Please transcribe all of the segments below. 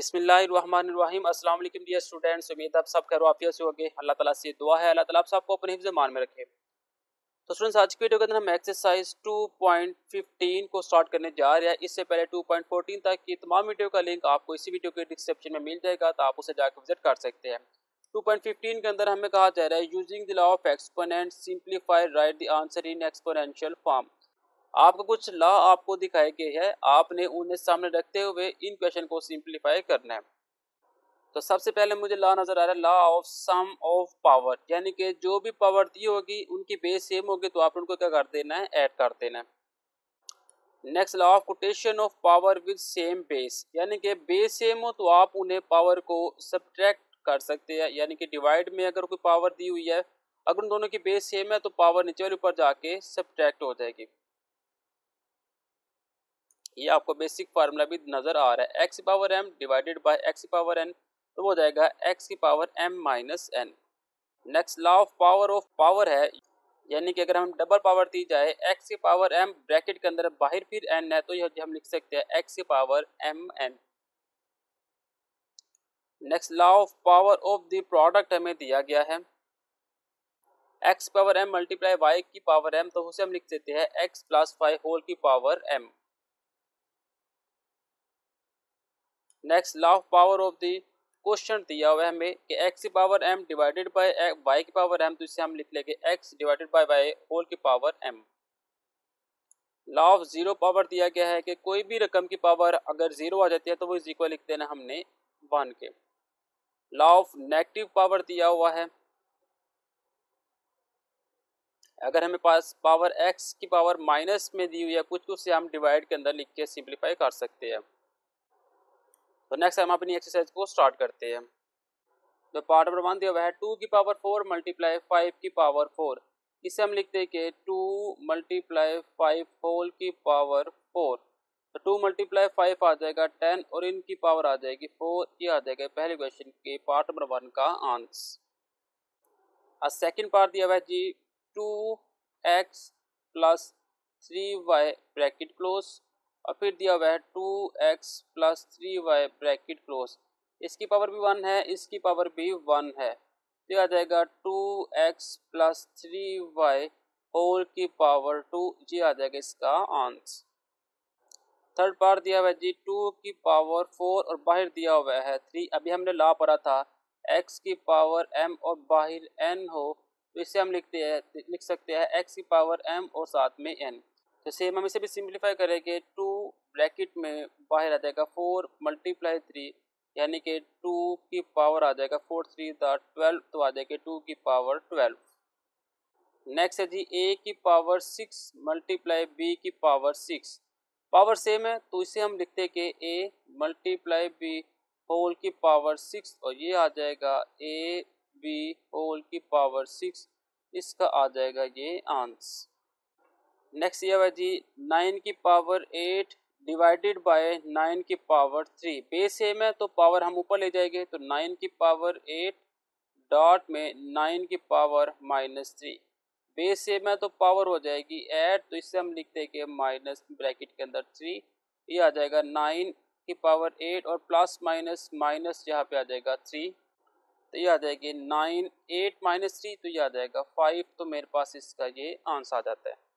अस्सलाम वालेकुम dear students, उम्मीद आप सब खैर वाफिया से होंगे। अल्लाह ताला से दुआ है, अल्लाह ताला आप सबको अपने हिफ्ज़ मान में रखे। तो स्टूडेंट्स आज की वीडियो के अंदर हम एक्सरसाइज 2.15 को स्टार्ट करने जा रहे हैं। इससे पहले 2.14 तक की तमाम वीडियो का लिंक आपको इसी वीडियो के डिस्क्रिप्शन में मिल जाएगा तो आप उसे जाकर विज़िट कर सकते हैं। 2.15 के अंदर हमें कहा जा रहा है using the law of exponent simplify write the answer in exponential form आपको कुछ लॉ आपको दिखाए गए हैं। आपने उन्हें सामने रखते हुए इन क्वेश्चन को सिंप्लीफाई करना है। तो सबसे पहले मुझे लॉ नज़र आ रहा है, law of sum of power यानी कि जो भी पावर दी होगी, उनकी बेस सेम होगी तो आप उनको क्या कर देना है? ऐड कर देना है। Next law of quotient of power with same base यानी कि बेस सेम हो तो आप उन्हें पावर को सब्ट्रैक्ट कर सकते हैं। यानी कि डिवाइड में अगर कोई पावर दी हुई है, अगर उन दोनों की बेस सेम है तो पावर नीचे वाले ऊपर जाके सब्ट्रैक्ट हो जाएगी। ये आपको बेसिक फार्मूला भी नज़र आ रहा है। X power M divided by X power N तो वो जाएगा एक्स की power M minus N next law of power of power है। यानी कि अगर हम डबल पावर दी जाए एक्स की पावर एम ब्रैकेट के अंदर बाहर फिर एन है तो यह हम लिख सकते हैं एक्स की power M N next law of power of the product हमें दिया गया है। X power M multiply Y की पावर एम तो उसे हम लिख सकते हैं एक्स प्लस फाइव होल की power M next law of power of the question दिया हुआ है हमें कि एक्स की power M divided by Y की पावर एम तो इसे हम लिख लेंगे X divided by Y whole की power M law of zero power दिया गया है कि कोई भी रकम की पावर अगर ज़ीरो आ जाती है तो वो इज़ इक्वल लिख देना हमने वन के. लॉ ऑफ़ नेगेटिव पावर दिया हुआ है। अगर हमें पास पावर एक्स की पावर माइनस में दी हुई है, कुछ कुछ से हम डिवाइड के अंदर लिख के सिंप्लीफाई कर सकते हैं। तो नेक्स्ट हम अपनी एक्सरसाइज को स्टार्ट करते हैं। तो पार्ट नंबर वन दिया हुआ है टू की पावर फोर मल्टीप्लाई फाइव की पावर फोर इसे हम लिखते हैं कि टू मल्टीप्लाई फाइव होल की पावर फोर तो टू मल्टीप्लाई फाइव आ जाएगा टेन और इनकी पावर आ जाएगी फोर ये आ जाएगा पहले क्वेश्चन के पार्ट नंबर वन का आंसर सेकेंड पार्ट दिया हुआ है जी two x plus three y bracket close और फिर दिया हुआ है two x plus three y bracket close. इसकी पावर भी वन है, इसकी पावर भी वन है। तो आ जाएगा two x plus three y whole की पावर टू जी आ जाएगा इसका आंसर थर्ड पार्ट दिया हुआ है जी टू की पावर फोर और बाहर दिया हुआ है थ्री। अभी हमने ला पढ़ा था, एक्स की पावर एम और बाहर एन हो तो इसे हम लिखते हैं, लिख सकते हैं एक्स की पावर एम और साथ में एन। तो सेम हम इसे भी सिंप्लीफाई करेंगे टू ब्रैकेट में बाहर आ जाएगा फोर मल्टीप्लाई थ्री यानी कि टू की पावर आ जाएगा फोर थ्री द ट्वेल्व तो आ जाएगा टू की पावर ट्वेल्व नेक्स्ट है जी ए की पावर सिक्स मल्टीप्लाई बी की पावर सिक्स पावर सेम है तो इसे हम लिखते हैं कि ए मल्टीप्लाई बी होल की पावर सिक्स और ये आ जाएगा ए बी होल की पावर सिक्स इसका आ जाएगा ये आंसर नेक्स्ट ये है जी नाइन की power eight divided by nine की पावर थ्री बेस सेम है तो पावर हम ऊपर ले जाएँगे तो नाइन की पावर एट डॉट में नाइन की power minus three base same है तो पावर हो जाएगी एट तो इससे हम लिखते हैं कि माइनस ब्रैकेट के अंदर थ्री ये आ जाएगा नाइन की पावर एट और प्लस माइनस माइनस यहाँ पे आ जाएगा थ्री तो ये आ जाएगी नाइन एट माइनस थ्री तो ये आ जाएगा फाइव तो मेरे पास इसका ये आंसर आ जाता है।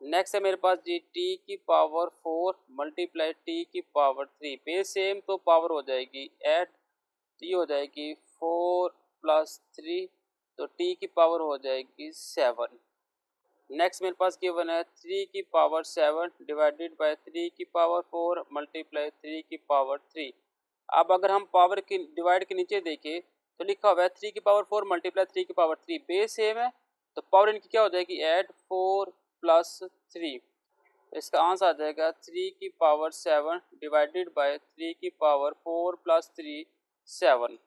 नेक्स्ट है मेरे पास जी टी की पावर फोर मल्टीप्लाई टी की पावर थ्री पे सेम तो पावर हो जाएगी एड टी हो जाएगी फोर प्लस थ्री तो टी की पावर हो जाएगी सेवन नेक्स्ट मेरे पास गिवन है थ्री की power seven divided by three की पावर फोर मल्टीप्लाई थ्री की पावर थ्री अब अगर हम पावर की डिवाइड के नीचे देखें तो लिखा हुआ है थ्री की पावर फोर मल्टीप्लाई थ्री की पावर थ्री बेस सेम है तो पावर इनकी क्या हो जाएगी एड फोर प्लस थ्री इसका आंसर आ जाएगा थ्री की power seven divided by three की power four plus three seven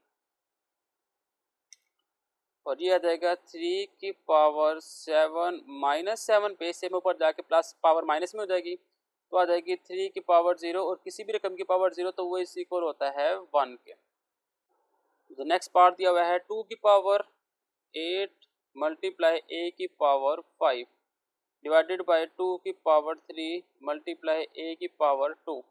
और ये आ जाएगा थ्री की पावर सेवन माइनस सेवन पे से ऊपर जाके प्लस पावर माइनस में हो जाएगी। तो आ जाएगी थ्री की पावर ज़ीरो और किसी भी रकम की पावर ज़ीरो तो वो इस इक्वल होता है वन के। नेक्स्ट पार्ट दिया हुआ है टू की पावर एट मल्टीप्लाई ए की power five divided by two की पावर थ्री मल्टीप्लाई ए की पावर टू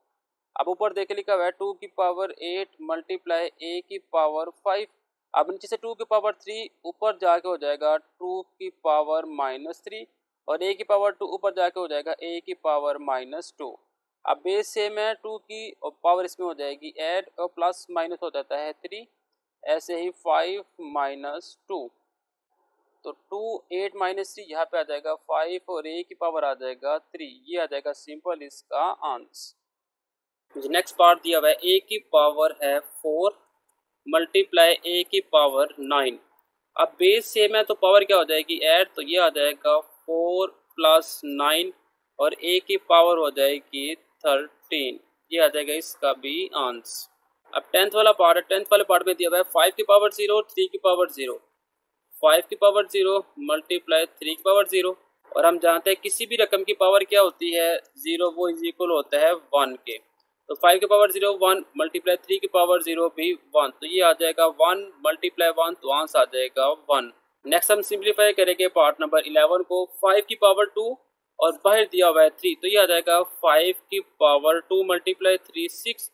अब ऊपर देखे लिखा हुआ है टू की पावर एट मल्टीप्लाई ए की पावर फाइव अब नीचे से टू की पावर थ्री ऊपर जाके हो जाएगा टू की पावर माइनस थ्री और ए की पावर टू ऊपर जाके हो जाएगा ए की पावर माइनस टू अब बेस सेम है टू की और पावर इसमें हो जाएगी एड और प्लस माइनस हो जाता है थ्री ऐसे ही फाइव माइनस टू तो टू एट माइनस थ्री यहाँ पे आ जाएगा फाइव और ए की पावर आ जाएगा थ्री। ये आ जाएगा सिंपल इसका आंसर नेक्स्ट पार्ट दिया हुआ है, ए की पावर है फोर मल्टीप्लाई ए की पावर नाइन। अब बेस सेम है तो पावर क्या हो जाएगी? एड तो ये आ जाएगा फोर प्लस नाइन और ए की पावर हो जाएगी थर्टीन। ये आ जाएगा इसका भी आंसर अब टेंथ वाला पार्ट है टेंथ वाले पार्ट में दिया हुआ है फाइव की पावर ज़ीरो और थ्री की पावर ज़ीरो फाइव की पावर ज़ीरो, मल्टीप्लाई थ्री की पावर ज़ीरो। और हम जानते हैं किसी भी रकम की पावर क्या होती है? ज़ीरो वो इज़ इक्वल होता है वन के। तो फाइव की power zero, one, multiply three की पावर ज़ीरो भी वन। तो ये आ जाएगा वन, मल्टीप्लाई वन तो आंसर आ जाएगा वन। नेक्स्ट हम सिंप्लीफाई करेंगे पार्ट नंबर इलेवन को। फाइव की पावर टू और बाहर दिया हुआ है थ्री तो ये आ जाएगा फाइव की power two multiply three six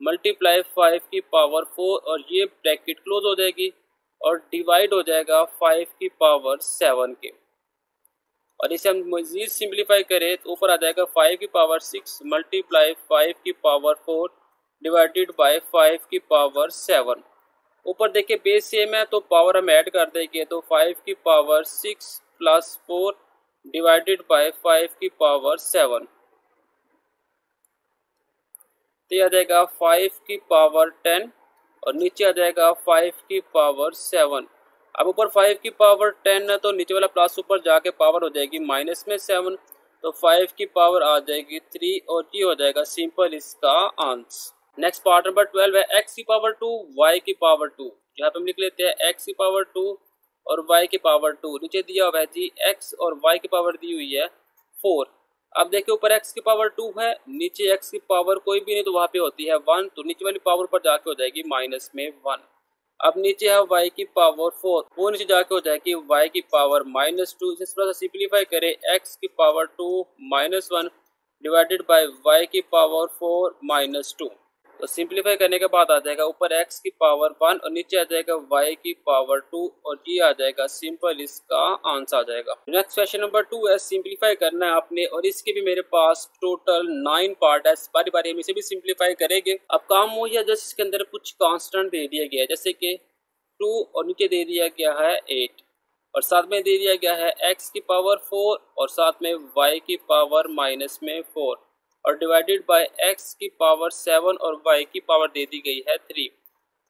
multiply five की पावर फोर और ये ब्रैकेट क्लोज हो जाएगी। और डिवाइड हो जाएगा फाइव की पावर सेवन के। और इसे हम मजीद सिंप्लीफाई करें तो ऊपर आ जाएगा फाइव की पावर सिक्स मल्टीप्लाई फाइव की power four divided by five की पावर सेवन ऊपर देखिए बेस सेम है तो पावर हम ऐड कर देंगे तो फाइव की power six plus four divided by five की पावर सेवन तो यह आ जाएगा फाइव की पावर टेन और नीचे आ जाएगा फाइव की पावर सेवन अब ऊपर फाइव की पावर टेन है तो नीचे वाला प्लस ऊपर जाके पावर हो जाएगी माइनस में सेवन तो फाइव की पावर आ जाएगी थ्री और ये हो जाएगा सिंपल इसका answer next part number twelve है एक्स की पावर टू वाई की पावर टू यहाँ पे हम लिख लेते हैं एक्स की पावर टू और वाई की पावर टू नीचे दिया हुआ है जी एक्स और वाई की पावर दी हुई है फोर अब देखिए, ऊपर एक्स की पावर टू है, नीचे एक्स की पावर कोई भी नहीं तो वहाँ पे होती है वन तो नीचे वाली पावर पर जाके हो जाएगी माइनस में वन अब नीचे है वाई की पावर फोर वो नीचे जाके हो जाएगी वाई की पावर माइनस टू इसे थोड़ा सा सिंप्लीफाई करें, x की power two minus one divided by y की पावर फोर माइनस टू तो सिंप्लीफाई करने के बाद आ जाएगा ऊपर x की पावर वन और नीचे आ जाएगा y की पावर टू और ये आ जाएगा सिंपल इसका आंसर आ जाएगा। नेक्स्ट क्वेश्चन नंबर टू है सिंप्लीफाई करना है आपने और इसके भी मेरे पास टोटल नाइन पार्ट है बारी बारी हम इसे भी सिंप्लीफाई करेंगे। अब काम हो या जैसे इसके अंदर कुछ कॉन्स्टेंट दे दिया गया है, जैसे कि टू और नीचे दे दिया गया है एट और साथ में दे दिया गया है एक्स की पावर फोर और साथ में वाई की पावर माइनस में फोर और डिवाइडेड बाय एक्स की पावर सेवन और वाई की पावर दे दी गई है थ्री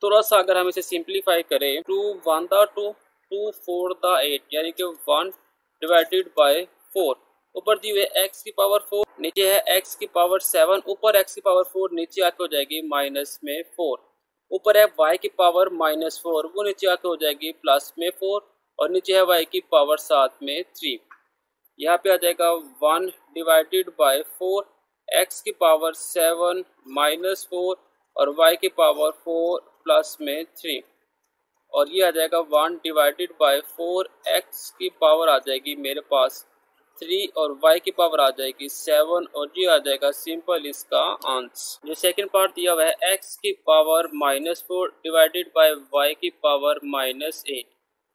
थोड़ा सा अगर हम इसे सिंप्लीफाई करें two one the two two four the eight यानी कि वन डिवाइडेड बाय फोर ऊपर दी हुई एक्स की पावर फोर नीचे है एक्स की पावर सेवन ऊपर एक्स की पावर फोर नीचे आके हो जाएगी माइनस में फोर ऊपर है वाई की पावर माइनस फोर वो नीचे आके हो जाएगी प्लस में फोर और नीचे है वाई की पावर सात में थ्री यहाँ पे आ जाएगा one divided by four x की पावर सेवन माइनस फोर और वाई की पावर फोर प्लस में थ्री और ये आ जाएगा one divided by four x की पावर आ जाएगी मेरे पास थ्री और वाई की पावर आ जाएगी सेवन और ये आ जाएगा सिंपल इसका आंसर जो सेकंड पार्ट दिया हुआ है एक्स की power minus four divided by y की पावर माइनस एट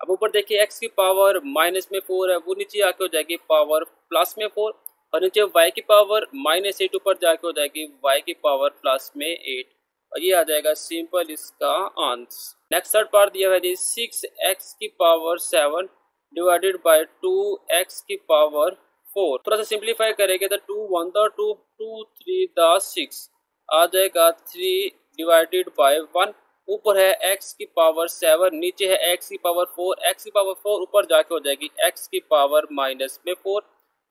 अब ऊपर देखिए एक्स की पावर माइनस में फोर है, वो नीचे आके हो जाएगी पावर प्लस में फोर और नीचे वाई की पावर माइनस एट ऊपर जाके हो जाएगी वाई की पावर प्लस में एट और ये आ जाएगा सिंपल इसका आंसर नेक्स्ट थर्ड पार्ट दिया हुआ है सिक्स एक्स की power seven divided by two x की पावर फोर थोड़ा सा सिंप्लीफाई करेंगे तो two one the two two three the six आ जाएगा थ्री डिवाइडेड बाय वन ऊपर है x की पावर सेवन नीचे है x की पावर फोर x की पावर फोर ऊपर जाके हो जाएगी x की पावर माइनस में फोर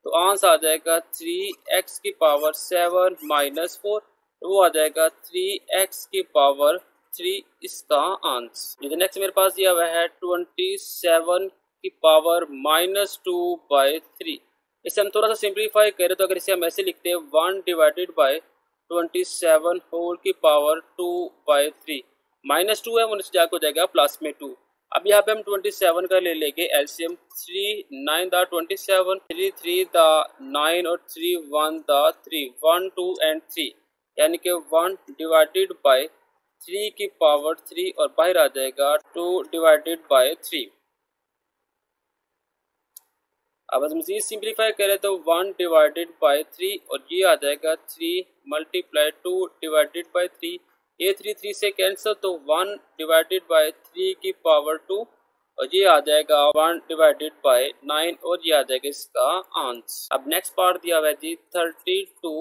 तो आंसर आ जाएगा थ्री एक्स की पावर सेवन माइनस फोर वो आ जाएगा थ्री एक्स की पावर थ्री इसका आंसर। नेक्स्ट मेरे पास दिया हुआ है ट्वेंटी सेवन की power minus two by three इसे हम थोड़ा सा सिंप्लीफाई करें तो अगर इसे हम ऐसे लिखते हैं one divided by twenty seven whole की power two by three minus two है, वो जाकर हो जाएगा प्लस में टू अब यहाँ पे हम 27 का ले लेंगे LCM three nine the twenty seven three three the nine और three one the three one two and three यानी कि वन डिवाइडेड बाय थ्री की पावर थ्री और बाहर आ जाएगा टू डिवाइडेड बाय थ्री अब हम मजीद सिंप्लीफाई करें तो वन डिवाइडेड बाई थ्री और ये आ जाएगा three multiply two divided by three ये थ्री थ्री से कैंसिल तो वन डिवाइडेड बाई थ्री की पावर टू और ये आ जाएगा वन डिवाइडेड बाई नाइन और ये आ जाएगा इसका आंसर अब नेक्स्ट पार्ट दिया हुआ है जी थर्टी टू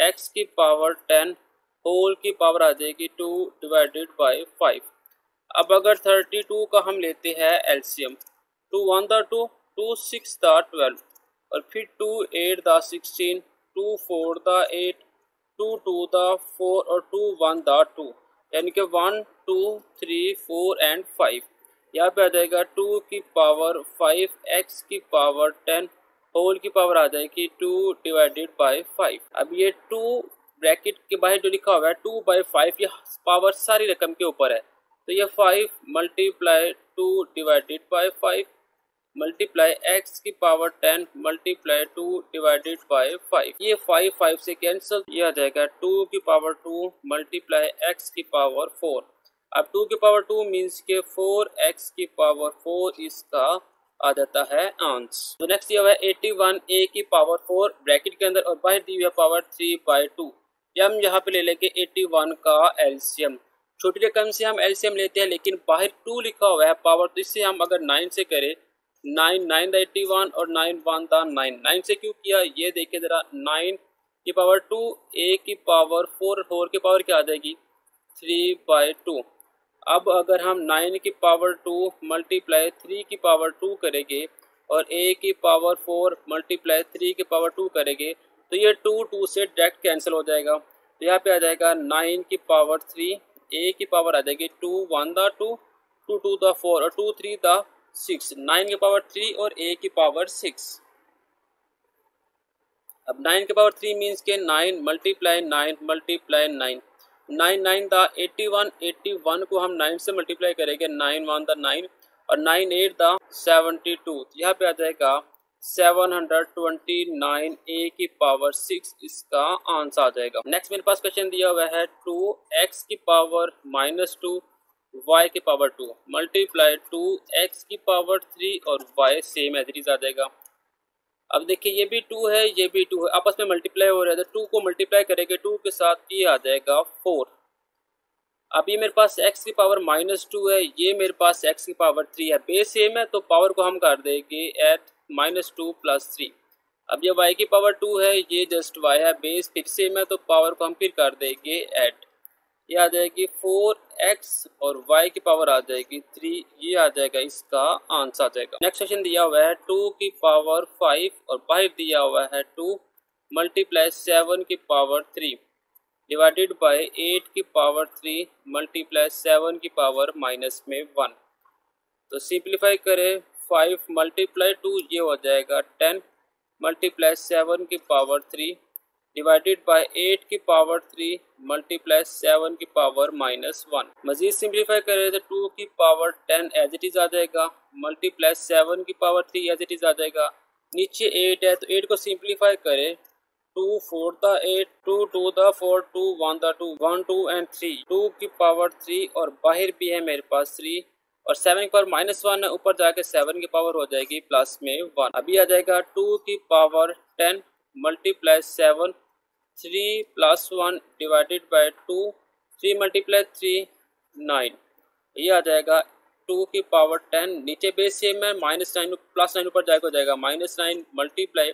एक्स की पावर टेन होल की पावर आ जाएगी टू डिवाइडेड बाई फाइव अब अगर थर्टी टू का हम लेते हैं LCM two one the two two six the twelve और फिर two eight the sixteen two four the eight two two the four और टू वन द टू यानी कि one two three four and five यहाँ पे आ जाएगा two की पावर फाइव एक्स की पावर टेन होल की पावर आ जाएगी टू डिवाइडेड बाई फाइव अब ये टू ब्रैकेट के बाहर जो लिखा हुआ है टू बाई फाइव ये पावर सारी रकम के ऊपर है। तो ये five multiply two divided by five multiply x की power ten multiply two divided by five ये फाइव फाइव से कैंसिल ये आ जाएगा। टू की पावर टू मल्टीप्लाई एक्स की पावर फोर अब टू की पावर टू मीन्स के फोर एक्स की पावर फोर इसका आ जाता है आंसर तो नेक्स्ट दिया हुआ है एटी वन ए की पावर फोर ब्रैकेट के अंदर और बाहर दी हुई है पावर थ्री बाई टू ये हम यहाँ पे ले लेंगे एटी वन का एल्सियम छोटी रकम से हम एल्सियम लेते हैं, लेकिन बाहर टू लिखा हुआ है पावर तो इससे हम अगर नाइन से करें नाइन नाइन एट्टी वन और नाइन वन था नाइन। नाइन से क्यों किया? ये देखिए ज़रा, नाइन की पावर टू, ए की पावर फोर फोर की पावर क्या आ जाएगी? Three by two. अब अगर हम नाइन की पावर टू मल्टीप्लाई थ्री की पावर टू करेंगे और ए की पावर फोर मल्टीप्लाई थ्री की पावर टू करेंगे तो ये टू टू से डायरेक्ट कैंसिल हो जाएगा। तो यहाँ पे आ जाएगा नाइन की पावर थ्री, ए की पावर आ जाएगी two, one the two two two the four और two, three the six nine की पावर थ्री और ए की पावर सिक्स अब नाइन की पावर थ्री मीन्स के nine multiply nine multiply nine nine nine the eighty one eighty one को हम nine से मल्टीप्लाई करेंगे। नाइन वन द नाइन और nine eight the seventy two यहाँ पे आ जाएगा seven hundred twenty nine a की पावर सिक्स इसका आंसर आ जाएगा। नेक्स्ट मेरे पास क्वेश्चन दिया हुआ है टू एक्स की पावर माइनस टू y के power two multiply two x की पावर थ्री और y सेम एज आ जाएगा अब देखिए, ये भी टू है, ये भी टू है। आपस में मल्टीप्लाई हो रहा है तो टू को मल्टीप्लाई करेंगे टू के साथ ये आ जाएगा फोर अब ये मेरे पास x की पावर माइनस टू है, ये मेरे पास x की पावर थ्री है। बेस सेम है तो पावर को हम कर देंगे eight minus two plus three अब ये y की पावर टू है, ये जस्ट y है। बेस फिर सेम है तो पावर को हम फिर कर देंगे एट ये आ जाएगी फोर एक्स और वाई की पावर आ जाएगी थ्री, ये आ जाएगा इसका आंसर आ जाएगा। नेक्स्ट क्वेश्चन दिया हुआ है टू की पावर फाइव और बाहर दिया हुआ है टू मल्टीप्लाई सेवन की power three. Divided by eight की पावर थ्री मल्टीप्लाई सेवन की पावर माइनस में वन। तो सिंप्लीफाई करें, फाइव मल्टीप्लाई टू, ये हो जाएगा टेन। मल्टीप्लाई सेवन की power three divided by eight की पावर थ्री मल्टीप्लाई सेवन की पावर माइनस वन मजीद सिंप्लीफाई करें तो टू की power ten as it is आ जाएगा मल्टीप्लाई सेवन की power three as it is आ जाएगा. नीचे एट है तो एट को सिंप्लीफाई करें. Two four the eight two two the four two one the two one two and three two की power three और बाहर भी है मेरे पास थ्री और सेवन की पावर माइनस वन है, ऊपर जाके सेवन की पावर हो जाएगी प्लस में वन अभी आ जाएगा टू की power ten multiply seven three plus one divided by two three multiply three nine ये आ जाएगा टू की पावर टेन नीचे बेस सेम है माइनस नाइन प्लस नाइन ऊपर जाएगा जाएगा minus nine multiply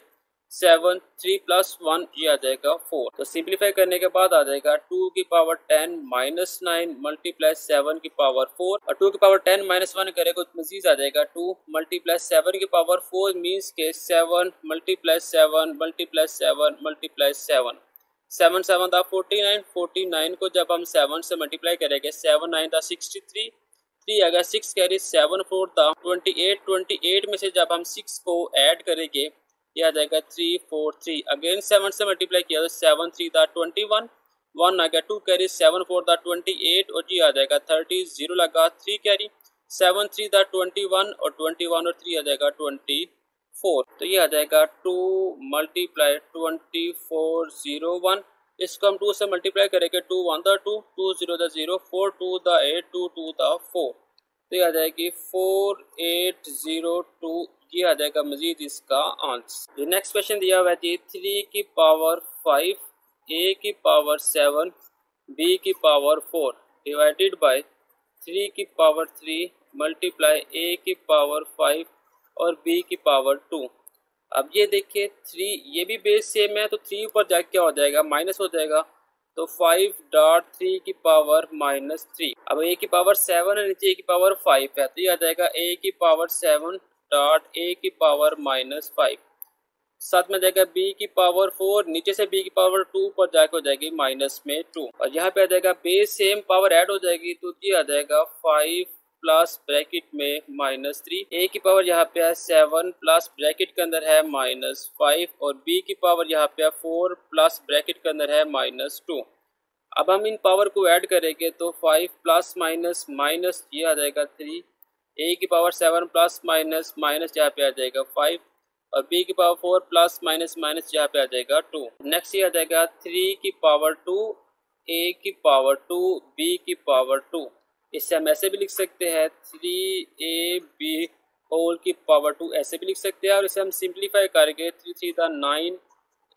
seven three plus one ये आ जाएगा फोर तो सिंप्लीफाई करने के बाद आ जाएगा टू की power ten minus nine multiply seven की पावर फोर और टू की पावर टेन माइनस वन करेगा तो आ जाएगा टू मल्टीप्लाई सेवन की पावर फोर मीन्स के seven multiply seven multiply seven multiply seven seven seven था फोर्टी नाइन फोर्टी नाइन को जब हम सेवन से मल्टीप्लाई करेंगे सेवन नाइन था सिक्सटी थ्री थ्री अगर सिक्स कैरी सेवन फोर था ट्वेंटी एट ट्वेंटी एट में से जब हम सिक्स को ऐड करेंगे ये आ जाएगा three four three again seven से मल्टीप्लाई किया तो सेवन थ्री था ट्वेंटी वन वन आ गया टू कैरी सेवन फोर था ट्वेंटी एट और जी आ जाएगा थर्टी ज़ीरो लगा थ्री कैरी सेवन थ्री था ट्वेंटी वन और ट्वेंटी वन और थ्री आ जाएगा ट्वेंटी फोर तो ये आ जाएगा two multiply twenty four zero one. इसको हम टू से मल्टीप्लाई करेंगे, two one the two two zero the zero, four two the eight, two two the four. तो ये आ जाएगी फोर एट ज़ीरो टू, ये आ जाएगा मजीद इसका आंसर। नेक्स्ट क्वेश्चन दिया हुआ है थ्री की पावर फाइव ए की पावर सेवन बी की power four divided by three की पावर थ्री मल्टीप्लाई ए की पावर फाइव और बी की पावर टू अब ये देखिए थ्री ये भी बेस सेम है तो थ्री ऊपर जाके क्या हो जाएगा? माइनस हो जाएगा। तो फाइव डॉट थ्री की पावर माइनस थ्री अब ए की पावर सेवन है, नीचे ए की पावर फाइव है तो ये आ जाएगा ए की पावर सेवन डॉट ए की पावर माइनस फाइव साथ में जाएगा बी की पावर फोर नीचे से बी की पावर टू पर जाके हो जाएगी माइनस में टू और यहाँ पे आ जाएगा बेस सेम पावर ऐड हो जाएगी तो ये आ जाएगा फाइव प्लस ब्रैकेट में माइनस थ्री ए की पावर यहाँ पे है सेवन प्लस ब्रैकेट के अंदर है माइनस फाइव और बी की पावर यहाँ पे है फोर प्लस ब्रैकेट के अंदर है माइनस टू अब हम इन पावर को ऐड करेंगे तो फाइव प्लस माइनस माइनस ये आ जाएगा थ्री ए की power seven plus minus minus यहाँ पे आ जाएगा फाइव और बी की power four plus minus minus यहाँ पे आ जाएगा टू नेक्स्ट ये आ जाएगा थ्री की पावर टू ए की पावर टू बी की पावर टू इससे हम ऐसे भी लिख सकते हैं थ्री ए बी होल की पावर टू ऐसे भी लिख सकते हैं और इसे हम सिंप्लीफाई करके three three the nine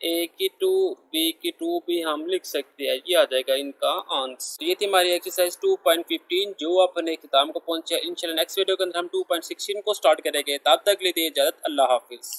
a की टू बी की टू भी हम लिख सकते हैं। ये आ जाएगा इनका आंसर ये थी हमारी एक्सरसाइज 2.15 जो अपने किताब को पहुँचे। इंशाल्लाह नेक्स्ट वीडियो के अंदर हम 2.16 को स्टार्ट करेंगे। तब तक लिए इजाज़त। अल्लाह हाफिज़।